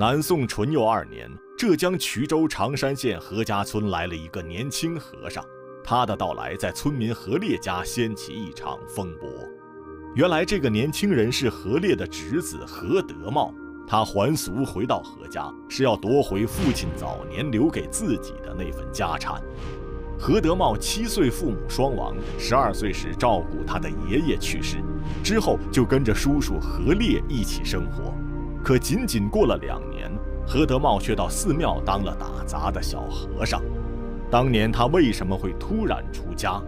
南宋淳佑二年，浙江衢州常山县何家村来了一个年轻和尚，他的到来在村民何烈家掀起一场风波。原来这个年轻人是何烈的侄子何德茂，他还俗回到何家，是要夺回父亲早年留给自己的那份家产。何德茂七岁父母双亡，十二岁时照顾他的爷爷去世，之后就跟着叔叔何烈一起生活。可仅仅过了两年，何德茂却到寺庙当了打杂的小和尚。当年他为什么会突然出家？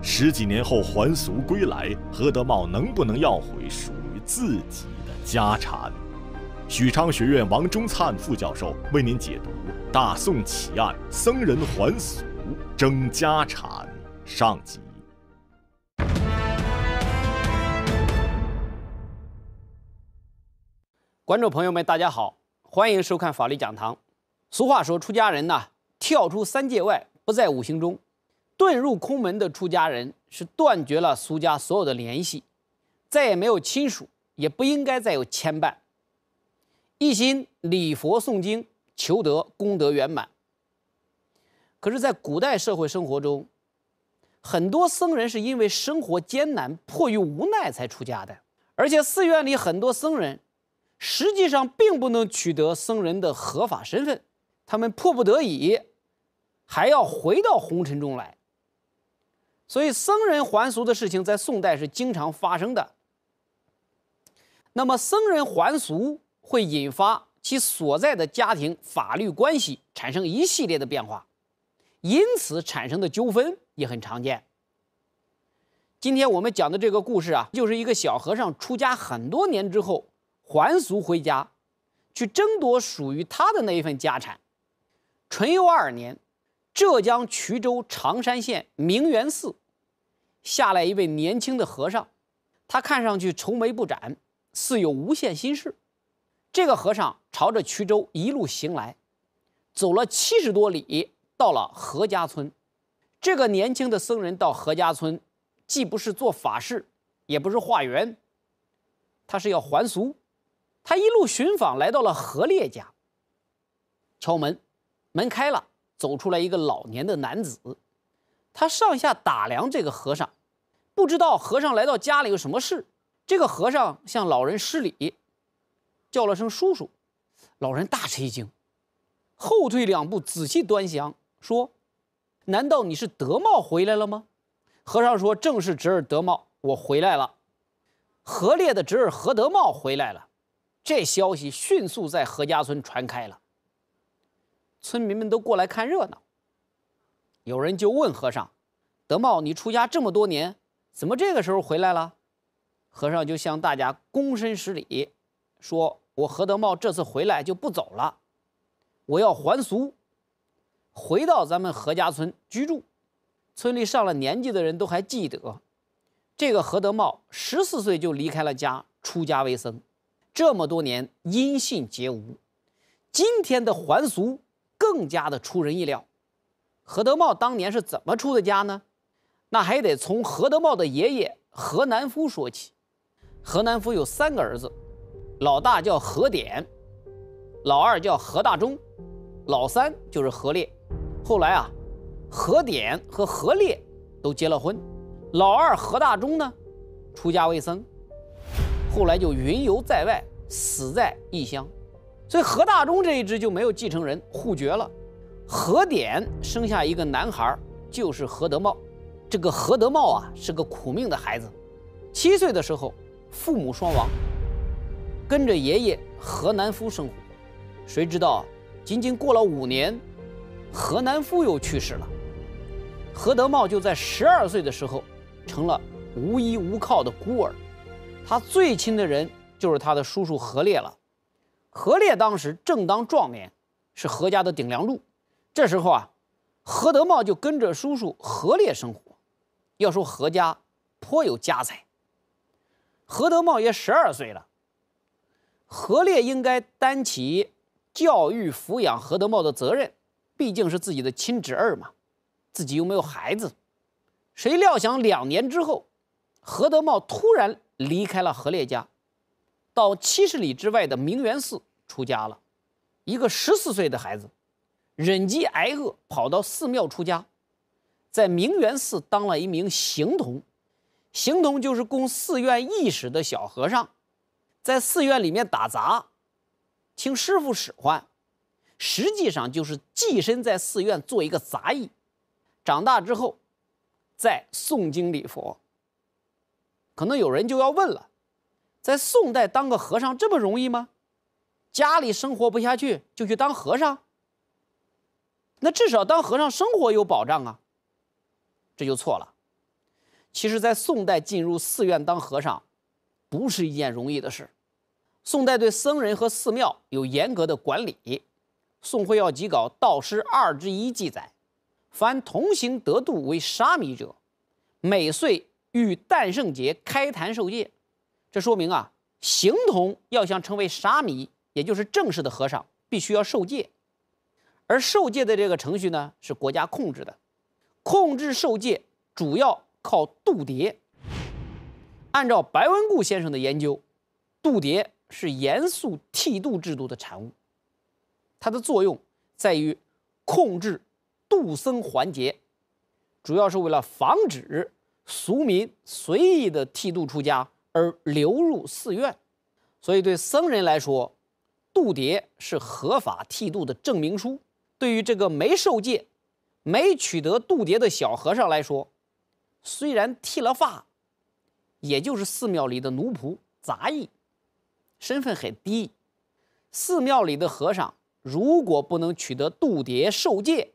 十几年后还俗归来，何德茂能不能要回属于自己的家产？许昌学院王忠灿副教授为您解读《大宋奇案：僧人还俗争家产》上集。观众朋友们，大家好，欢迎收看法律讲堂。俗话说，出家人呐，跳出三界外，不在五行中。遁入空门的出家人是断绝了俗家所有的联系，再也没有亲属，也不应该再有牵绊，一心礼佛诵经，求得功德圆满。可是，在古代社会生活中，很多僧人是因为生活艰难，迫于无奈才出家的，而且寺院里很多僧人。实际上并不能取得僧人的合法身份，他们迫不得已，还要回到红尘中来。所以僧人还俗的事情在宋代是经常发生的。那么僧人还俗会引发其所在的家庭法律关系产生一系列的变化，因此产生的纠纷也很常见。今天我们讲的这个故事啊，就是一个小和尚出家很多年之后。还俗回家，去争夺属于他的那一份家产。淳佑二年，浙江衢州常山县明源寺下来一位年轻的和尚，他看上去愁眉不展，似有无限心事。这个和尚朝着衢州一路行来，走了七十多里，到了何家村。这个年轻的僧人到何家村，既不是做法事，也不是化缘，他是要还俗。他一路寻访，来到了何烈家。敲门，门开了，走出来一个老年的男子。他上下打量这个和尚，不知道和尚来到家里有什么事。这个和尚向老人施礼，叫了声叔叔。老人大吃一惊，后退两步，仔细端详，说：“难道你是德茂回来了吗？”和尚说：“正是侄儿德茂，我回来了。何烈的侄儿何德茂回来了。”这消息迅速在何家村传开了，村民们都过来看热闹。有人就问和尚：“德茂，你出家这么多年，怎么这个时候回来了？”和尚就向大家躬身施礼，说：“我何德茂这次回来就不走了，我要还俗，回到咱们何家村居住。”村里上了年纪的人都还记得，这个何德茂十四岁就离开了家，出家为僧。这么多年音信皆无，今天的还俗更加的出人意料。何德茂当年是怎么出的家呢？那还得从何德茂的爷爷何南夫说起。何南夫有三个儿子，老大叫何典，老二叫何大忠，老三就是何烈。后来啊，何典和何烈都结了婚，老二何大忠呢，出家为僧。后来就云游在外，死在异乡，所以何大忠这一支就没有继承人，互绝了。何典生下一个男孩，就是何德茂。这个何德茂啊，是个苦命的孩子。七岁的时候，父母双亡，跟着爷爷何南夫生活。谁知道，仅仅过了五年，何南夫又去世了。何德茂就在十二岁的时候，成了无依无靠的孤儿。他最亲的人就是他的叔叔何烈了。何烈当时正当壮年，是何家的顶梁柱。这时候啊，何德茂就跟着叔叔何烈生活。要说何家颇有家财，何德茂也十二岁了，何烈应该担起教育抚养何德茂的责任，毕竟是自己的亲侄儿嘛，自己又没有孩子。谁料想两年之后，何德茂突然。离开了何烈家，到七十里之外的明源寺出家了。一个十四岁的孩子，忍饥挨饿，跑到寺庙出家，在明源寺当了一名行童。行童就是供寺院役使的小和尚，在寺院里面打杂，听师傅使唤，实际上就是寄身在寺院做一个杂役。长大之后，再诵经礼佛。可能有人就要问了，在宋代当个和尚这么容易吗？家里生活不下去就去当和尚？那至少当和尚生活有保障啊。这就错了。其实，在宋代进入寺院当和尚，不是一件容易的事。宋代对僧人和寺庙有严格的管理，《宋会要辑稿·道师二之一》记载：凡同行得度为沙弥者，每岁与诞圣节开坛受戒。这说明啊，行同要想成为沙弥，也就是正式的和尚，必须要受戒。而受戒的这个程序呢，是国家控制的，控制受戒主要。靠度牒。按照白文顾先生的研究，度牒是严肃剃度制度的产物。它的作用在于控制度僧环节，主要是为了防止俗民随意的剃度出家而流入寺院。所以，对僧人来说，度牒是合法剃度的证明书；对于这个没受戒、没取得度牒的小和尚来说，虽然剃了发，也就是寺庙里的奴仆杂役，身份很低。寺庙里的和尚如果不能取得度牒受戒，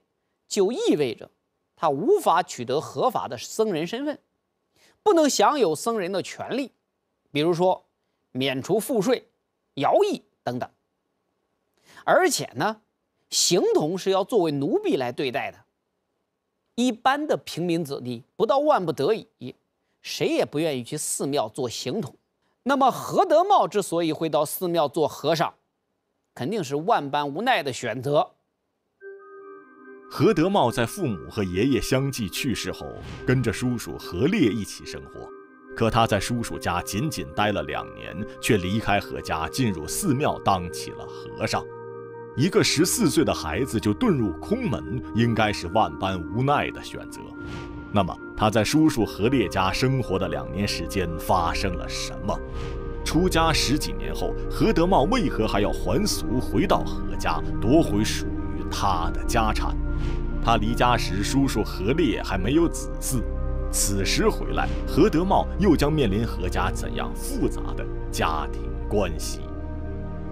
就意味着他无法取得合法的僧人身份，不能享有僧人的权利，比如说免除赋税、徭役等等。而且呢，行同是要作为奴婢来对待的。一般的平民子弟，不到万不得已，谁也不愿意去寺庙做行同。那么何德茂之所以会到寺庙做和尚，肯定是万般无奈的选择。何德茂在父母和爷爷相继去世后，跟着叔叔何烈一起生活。可他在叔叔家仅仅待了两年，却离开何家，进入寺庙当起了和尚。一个十四岁的孩子就遁入空门，应该是万般无奈的选择。那么他在叔叔何烈家生活的两年时间发生了什么？出家十几年后，何德茂为何还要还俗回到何家夺回属于他的家产？他离家时，叔叔何烈还没有子嗣，此时回来，何德茂又将面临何家怎样复杂的家庭关系？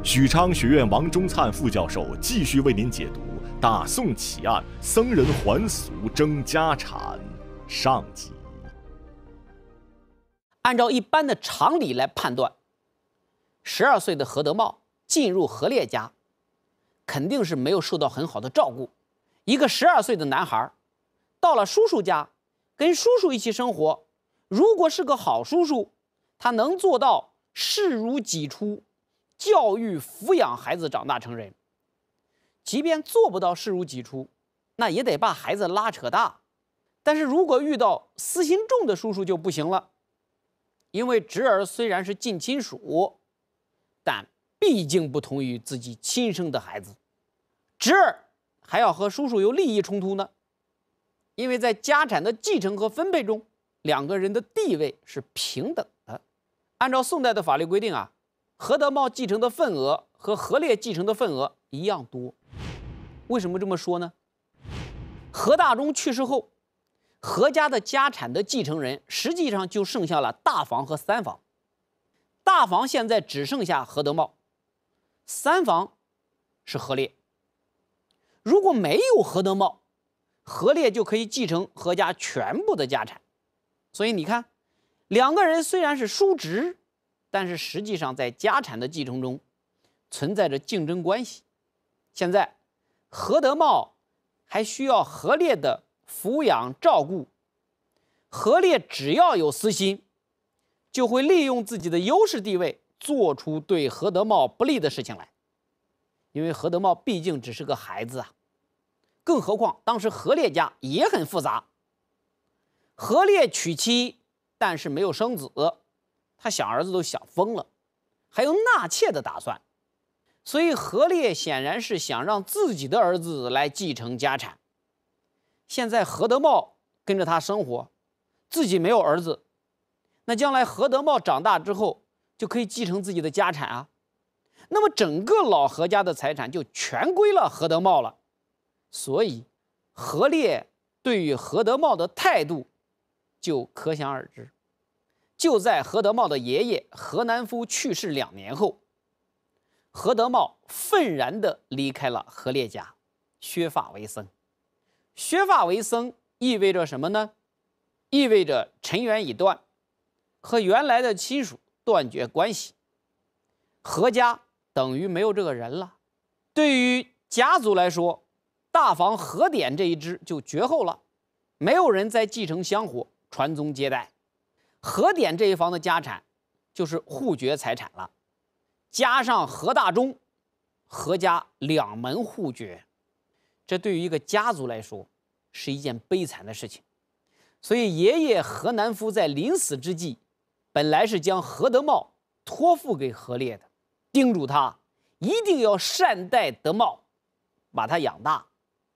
许昌学院王忠灿副教授继续为您解读《大宋奇案》，僧人还俗争家产上集。按照一般的常理来判断，十二岁的何德茂进入何烈家，肯定是没有受到很好的照顾。一个十二岁的男孩，到了叔叔家，跟叔叔一起生活，如果是个好叔叔，他能做到视如己出。教育抚养孩子长大成人，即便做不到视如己出，那也得把孩子拉扯大。但是如果遇到私心重的叔叔就不行了，因为侄儿虽然是近亲属，但毕竟不同于自己亲生的孩子，侄儿还要和叔叔有利益冲突呢。因为在家产的继承和分配中，两个人的地位是平等的。按照宋代的法律规定啊。何德茂继承的份额和何烈继承的份额一样多，为什么这么说呢？何大中去世后，何家的家产的继承人实际上就剩下了大房和三房。大房现在只剩下何德茂，三房是何烈。如果没有何德茂，何烈就可以继承何家全部的家产。所以你看，两个人虽然是叔侄。但是实际上，在家产的继承中，存在着竞争关系。现在，何德茂还需要何烈的抚养照顾。何烈只要有私心，就会利用自己的优势地位，做出对何德茂不利的事情来。因为何德茂毕竟只是个孩子啊，更何况当时何烈家也很复杂。何烈娶妻，但是没有生子。他想儿子都想疯了，还有纳妾的打算。所以何烈显然是想让自己的儿子来继承家产。现在何德茂跟着他生活，自己没有儿子，那将来何德茂长大之后就可以继承自己的家产啊。那么整个老何家的财产就全归了何德茂了。所以何烈对于何德茂的态度就可想而知。就在何德茂的爷爷何南夫去世两年后，何德茂愤然地离开了何烈家，削发为僧。削发为僧意味着什么呢？意味着尘缘已断，和原来的亲属断绝关系。何家等于没有这个人了。对于家族来说，大房何典这一支就绝后了，没有人再继承香火、传宗接代。何典这一房的家产就是户绝财产了，加上何大忠，何家两门户绝。这对于一个家族来说是一件悲惨的事情，所以爷爷何南夫在临死之际，本来是将何德茂托付给何烈的，叮嘱他一定要善待德茂，把他养大，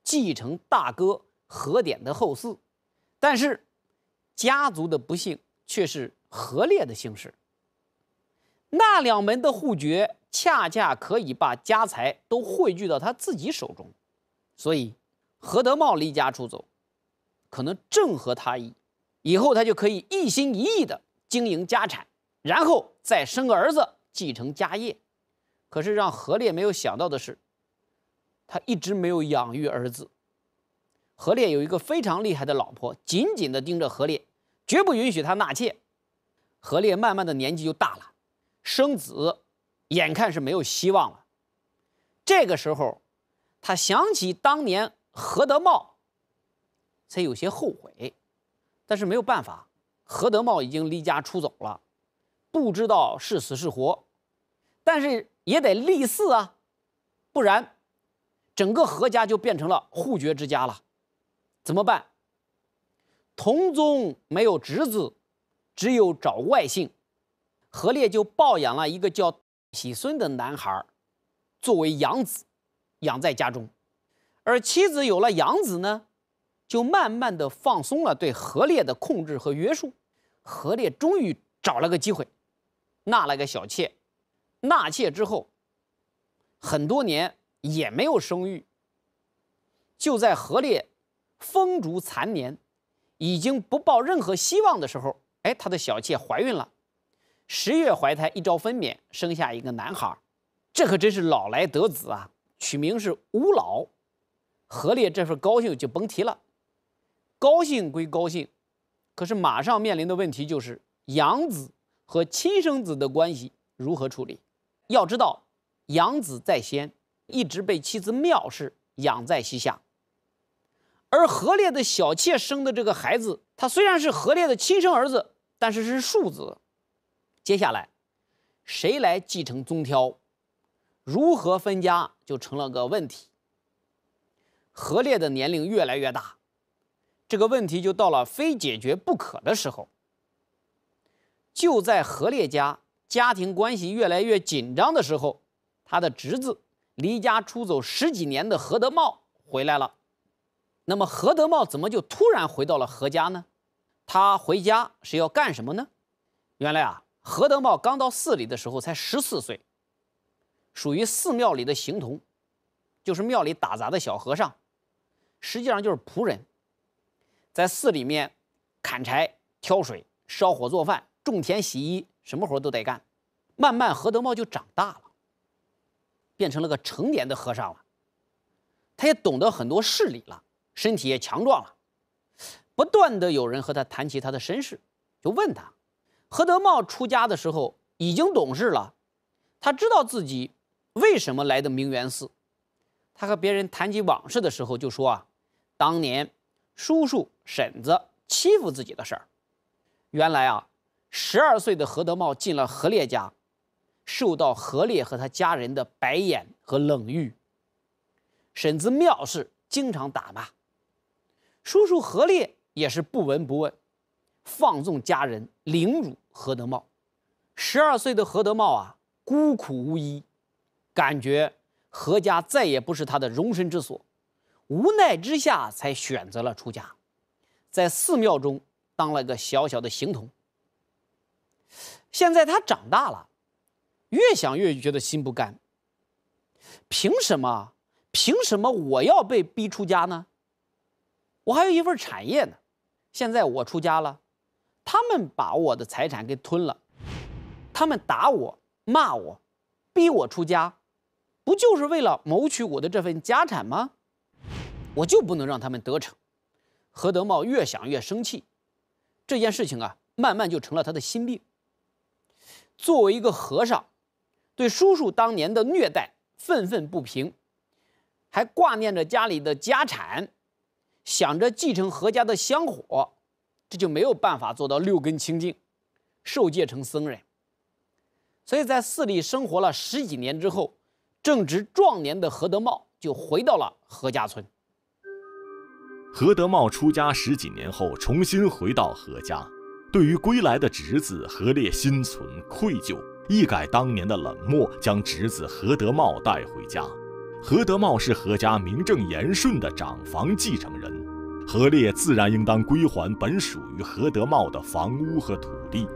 继承大哥何典的后嗣。但是家族的不幸却是何烈的幸事，那两门的互绝恰恰可以把家财都汇聚到他自己手中。所以，何德茂离家出走，可能正合他意。以后他就可以一心一意地经营家产，然后再生个儿子继承家业。可是让何烈没有想到的是，他一直没有养育儿子。何烈有一个非常厉害的老婆，紧紧地盯着何烈，绝不允许他纳妾。何烈慢慢的年纪就大了，生子眼看是没有希望了。这个时候。他想起当年何德茂，才有些后悔，但是没有办法，何德茂已经离家出走了，不知道是死是活，但是也得立嗣啊，不然整个何家就变成了户绝之家了，怎么办？同宗没有侄子，只有找外姓，何烈就抱养了一个叫喜孙的男孩，作为养子。养在家中，而妻子有了养子呢，就慢慢的放松了对何烈的控制和约束。何烈终于找了个机会，纳了个小妾。纳妾之后，很多年也没有生育。就在何烈风烛残年，已经不抱任何希望的时候，哎，他的小妾怀孕了，十月怀胎，一朝分娩，生下一个男孩。这可真是老来得子啊！取名是吴老，何烈这份高兴就甭提了。高兴归高兴，可是马上面临的问题就是养子和亲生子的关系如何处理。要知道，养子在先，一直被妻子妙氏养在膝下，而何烈的小妾生的这个孩子，他虽然是何烈的亲生儿子，但是是庶子。接下来，谁来继承宗挑？如何分家就成了个问题。何烈的年龄越来越大，这个问题就到了非解决不可的时候。就在何烈家家庭关系越来越紧张的时候，他的侄子离家出走十几年的何德茂回来了。那么何德茂怎么就突然回到了何家呢？他回家是要干什么呢？原来啊，何德茂刚到寺里的时候才十四岁。属于寺庙里的行童，就是庙里打杂的小和尚，实际上就是仆人，在寺里面砍柴、挑水、烧火做饭、种田、洗衣，什么活都得干。慢慢，何德茂就长大了，变成了个成年的和尚了。他也懂得很多事理了，身体也强壮了。不断的有人和他谈起他的身世，就问他：何德茂出家的时候已经懂事了，他知道自己。为什么来的明源寺？他和别人谈起往事的时候，就说啊，当年叔叔婶子欺负自己的事儿。原来啊，十二岁的何德茂进了何烈家，受到何烈和他家人的白眼和冷遇。婶子妙氏经常打骂，叔叔何烈也是不闻不问，放纵家人，凌辱何德茂。十二岁的何德茂啊，孤苦无依。感觉何家再也不是他的容身之所，无奈之下才选择了出家，在寺庙中当了个小小的行童。现在他长大了，越想越觉得心不甘。凭什么？凭什么我要被逼出家呢？我还有一份产业呢。现在我出家了，他们把我的财产给吞了，他们打我、骂我、逼我出家，不就是为了谋取我的这份家产吗？我就不能让他们得逞。何德茂越想越生气，这件事情啊，慢慢就成了他的心病。作为一个和尚，对叔叔当年的虐待愤愤不平，还挂念着家里的家产。想着继承何家的香火，这就没有办法做到六根清净，受戒成僧人。所以在寺里生活了十几年之后，正值壮年的何德茂就回到了何家村。何德茂出家十几年后，重新回到何家，对于归来的侄子何烈心存愧疚，一改当年的冷漠，将侄子何德茂带回家。何德茂是何家名正言顺的长房继承人，何烈自然应当归还本属于何德茂的房屋和土地。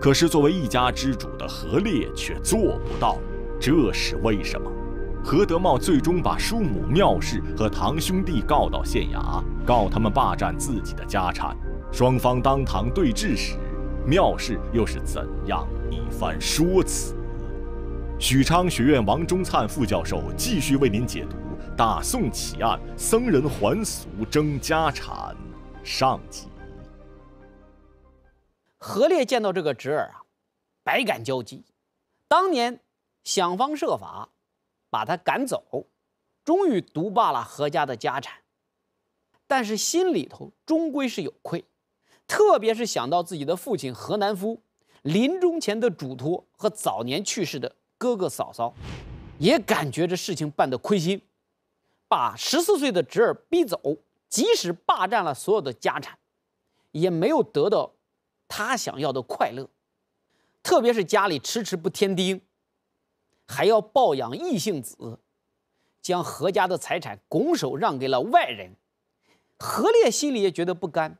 可是作为一家之主的何烈却做不到，这是为什么？何德茂最终把叔母妙氏和堂兄弟告到县衙，告他们霸占自己的家产。双方当堂对质时，妙事又是怎样一番说辞？许昌学院王忠灿副教授继续为您解读《大宋奇案》，僧人还俗争家产上集。何烈见到这个侄儿啊，百感交集。当年想方设法把他赶走，终于独霸了何家的家产，但是心里头终归是有愧，特别是想到自己的父亲何南夫临终前的嘱托和早年去世的。哥哥嫂嫂也感觉这事情办得亏心，把十四岁的侄儿逼走，即使霸占了所有的家产，也没有得到他想要的快乐。特别是家里迟迟不添丁，还要抱养异姓子，将何家的财产拱手让给了外人，何烈心里也觉得不甘。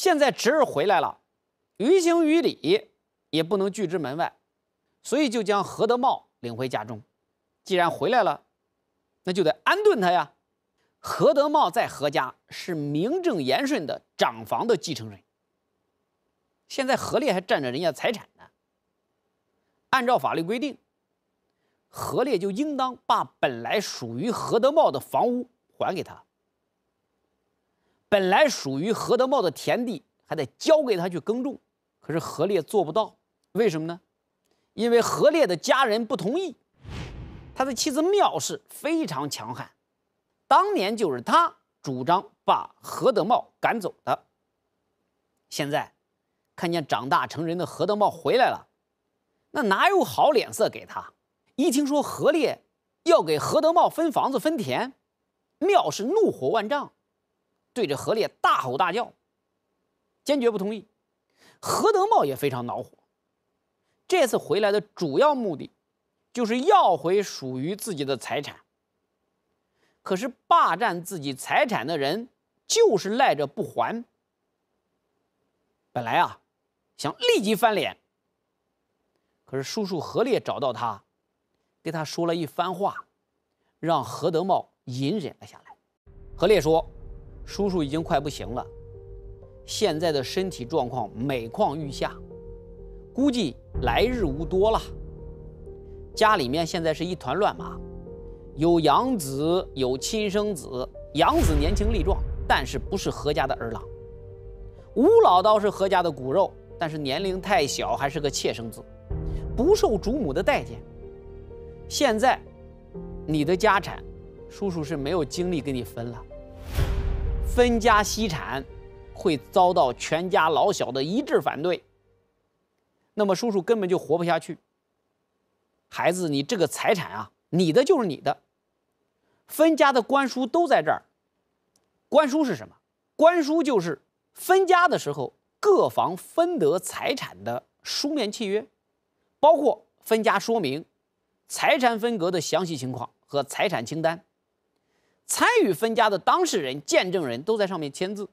现在侄儿回来了，于情于理也不能拒之门外。所以就将何德茂领回家中，既然回来了，那就得安顿他呀。何德茂在何家是名正言顺的长房的继承人，现在何烈还占着人家财产呢。按照法律规定，何烈就应当把本来属于何德茂的房屋还给他，本来属于何德茂的田地还得交给他去耕种。可是何烈做不到，为什么呢？因为何烈的家人不同意，他的妻子妙氏非常强悍，当年就是他主张把何德茂赶走的。现在看见长大成人的何德茂回来了，那哪有好脸色给他？一听说何烈要给何德茂分房子分田，妙氏怒火万丈，对着何烈大吼大叫，坚决不同意。何德茂也非常恼火。这次回来的主要目的，就是要回属于自己的财产。可是霸占自己财产的人，就是赖着不还。本来啊，想立即翻脸。可是叔叔何烈找到他，给他说了一番话，让何德茂隐忍了下来。何烈说：“叔叔已经快不行了，现在的身体状况每况愈下。”估计来日无多了。家里面现在是一团乱麻，有养子，有亲生子。养子年轻力壮，但是不是何家的儿郎。吴老倒是何家的骨肉，但是年龄太小，还是个妾生子，不受主母的待见。现在，你的家产，叔叔是没有精力给你分了。分家析产，会遭到全家老小的一致反对。那么叔叔根本就活不下去。孩子，你这个财产啊，你的就是你的，分家的官书都在这儿。官书是什么？官书就是分家的时候各房分得财产的书面契约，包括分家说明、财产分割的详细情况和财产清单，参与分家的当事人、见证人都在上面签字，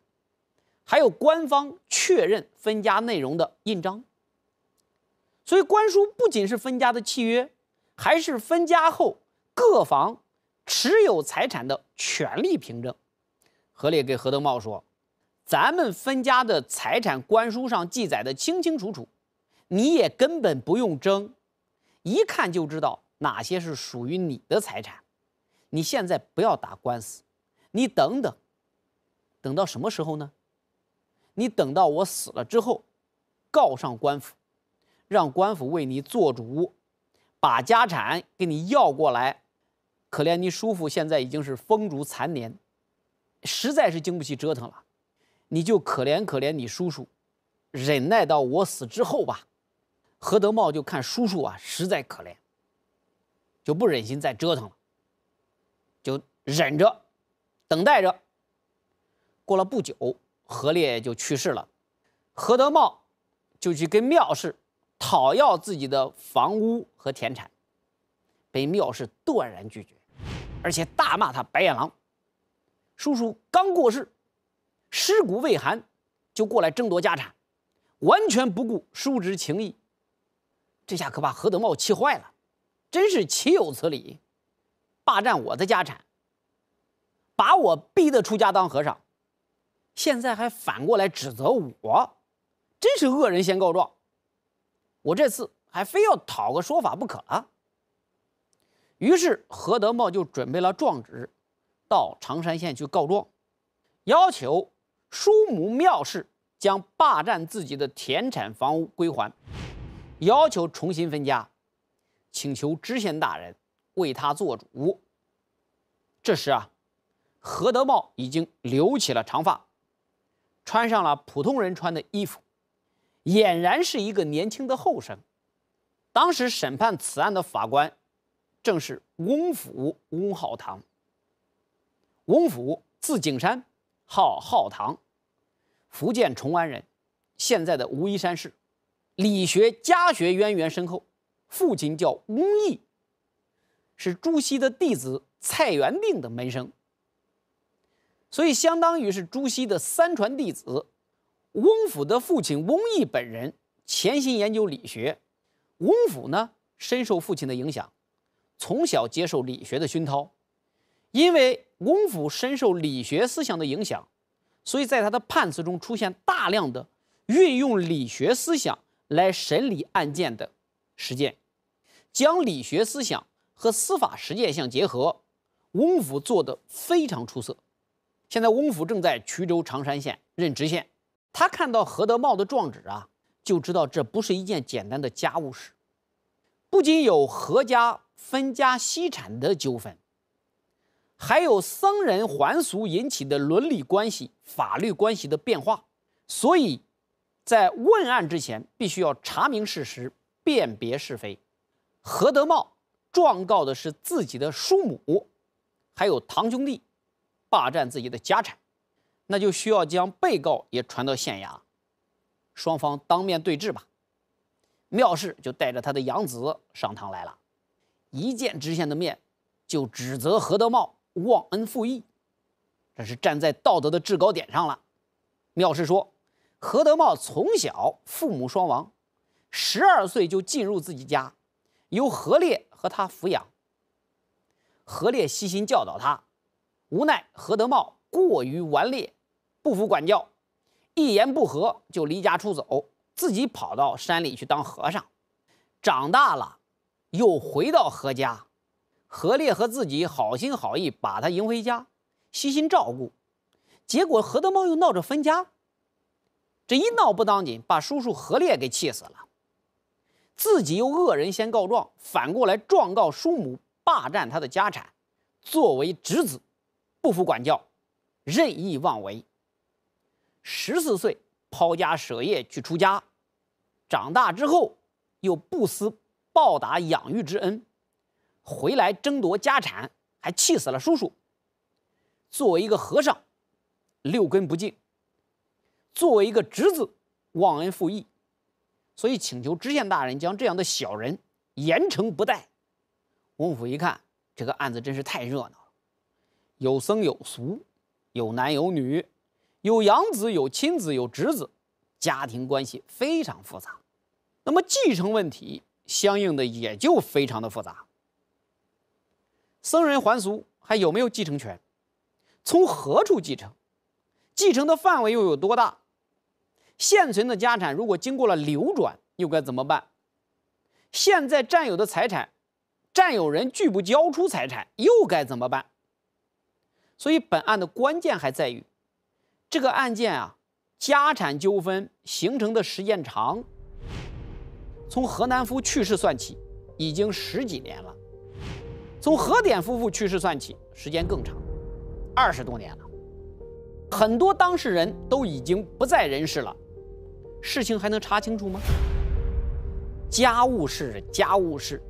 还有官方确认分家内容的印章。所以，官书不仅是分家的契约，还是分家后各房持有财产的权利凭证。何烈给何德茂说：“咱们分家的财产官书上记载的清清楚楚，你也根本不用争，一看就知道哪些是属于你的财产。你现在不要打官司，你等等，等到什么时候呢？你等到我死了之后，告上官府，让官府为你做主，把家产给你要过来。可怜你叔父现在已经是风烛残年。”实在是经不起折腾了，你就可怜可怜你叔叔，忍耐到我死之后吧。何德茂就看叔叔啊，实在可怜，就不忍心再折腾了，忍着，等待着。过了不久，何烈就去世了，何德茂就去跟缪氏讨要自己的房屋和田产，被缪氏断然拒绝，而且大骂他白眼狼。叔叔刚过世，尸骨未寒，就过来争夺家产，完全不顾叔侄情谊。这下可把何德茂气坏了，真是岂有此理！霸占我的家产，把我逼得出家当和尚，现在还反过来指责我，真是恶人先告状。我这次还非要讨个说法不可了。于是何德茂就准备了状纸。到常山县去告状，要求叔母庙氏将霸占自己的田产房屋归还，要求重新分家，请求知县大人为他做主。这时啊，何德茂已经留起了长发，穿上了普通人穿的衣服，俨然是一个年轻的后生。当时审判此案的法官正是翁府翁浩堂。翁府字景山，号浩堂，福建崇安人，现在的武夷山市，理学家学渊源深厚。父亲叫翁毅，是朱熹的弟子蔡元定的门生，所以相当于是朱熹的三传弟子。翁府的父亲翁毅本人潜心研究理学，翁府呢深受父亲的影响，从小接受理学的熏陶。因为翁府深受理学思想的影响，所以在他的判词中出现大量的运用理学思想来审理案件的实践，将理学思想和司法实践相结合，翁府做得非常出色。现在翁府正在衢州常山县任知县，他看到何德茂的状纸啊，就知道这不是一件简单的家务事，不仅有何家分家析产的纠纷。还有僧人还俗引起的伦理关系、法律关系的变化，所以，在问案之前，必须要查明事实，辨别是非。何德茂状告的是自己的叔母，还有堂兄弟霸占自己的家产，那就需要将被告也传到县衙，双方当面对质吧。妙氏就带着他的养子上堂来了，一见知县的面，就指责何德茂。忘恩负义，这是站在道德的制高点上了。妙氏说，何德茂从小父母双亡，十二岁就进入自己家，由何烈和他抚养。何烈悉心教导他，无奈何德茂过于顽劣，不服管教，一言不合就离家出走，自己跑到山里去当和尚。长大了，又回到何家。何烈和自己好心好意把他迎回家，悉心照顾，结果何德茂又闹着分家。这一闹不当紧，把叔叔何烈给气死了，自己又恶人先告状，反过来状告叔母霸占他的家产，作为侄子，不服管教，任意妄为。十四岁抛家舍业去出家，长大之后又不思报答养育之恩。回来争夺家产，还气死了叔叔。作为一个和尚，六根不净；作为一个侄子，忘恩负义。所以请求知县大人将这样的小人严惩不贷。翁府一看，这个案子真是太热闹，有僧有俗，有男有女，有养子有亲子有侄子，家庭关系非常复杂。那么继承问题相应的也就非常的复杂。僧人还俗还有没有继承权？从何处继承？继承的范围又有多大？现存的家产如果经过了流转，又该怎么办？现在占有的财产，占有人拒不交出财产，又该怎么办？所以本案的关键还在于，这个案件啊，家产纠纷形成的时间长。从何南夫去世算起，已经十几年了；从何典夫妇去世算起，时间更长，二十多年了。很多当事人都已经不在人世了，事情还能查清楚吗？家务事，家务事，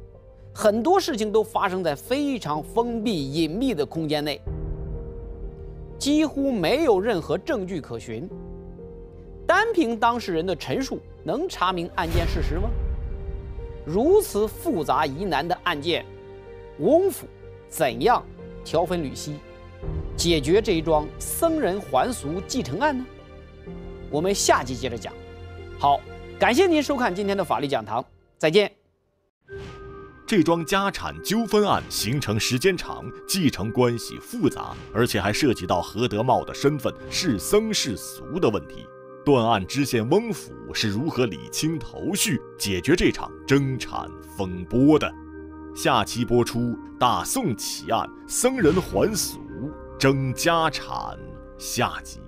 很多事情都发生在非常封闭、隐秘的空间内，几乎没有任何证据可循。单凭当事人的陈述，能查明案件事实吗？如此复杂疑难的案件，翁府怎样条分缕析，解决这一桩僧人还俗继承案呢？我们下集接着讲。好，感谢您收看今天的法律讲堂，再见。这桩家产纠纷案形成时间长，继承关系复杂，而且还涉及到何德茂的身份是僧是俗的问题。断案知县翁府是如何理清头绪、解决这场争产风波的？下期播出大宋奇案，僧人还俗争家产。下集。